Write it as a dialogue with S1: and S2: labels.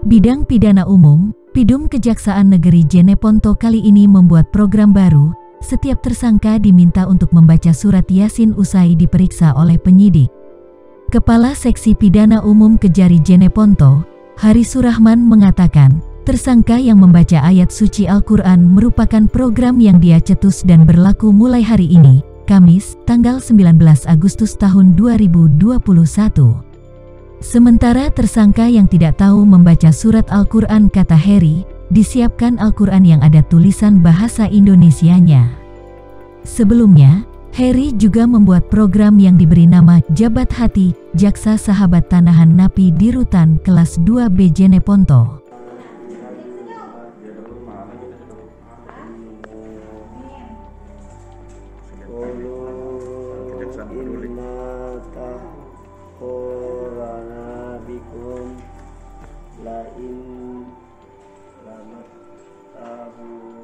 S1: Bidang Pidana Umum, Pidum Kejaksaan Negeri Jeneponto kali ini membuat program baru, setiap tersangka diminta untuk membaca surat Yasin usai diperiksa oleh penyidik. Kepala Seksi Pidana Umum Kejari Jeneponto, Hari Surahman mengatakan, tersangka yang membaca ayat suci Al-Quran merupakan program yang dia cetus dan berlaku mulai hari ini, Kamis, tanggal 19 Agustus tahun 2021. Sementara tersangka yang tidak tahu membaca surat Al-Quran kata Harry, disiapkan Al-Quran yang ada tulisan bahasa Indonesianya. Sebelumnya, Harry juga membuat program yang diberi nama Jabat Hati, Jaksa Sahabat Tanahan Napi di Rutan kelas 2B Jeneponto.
S2: bikum la in lamat tahu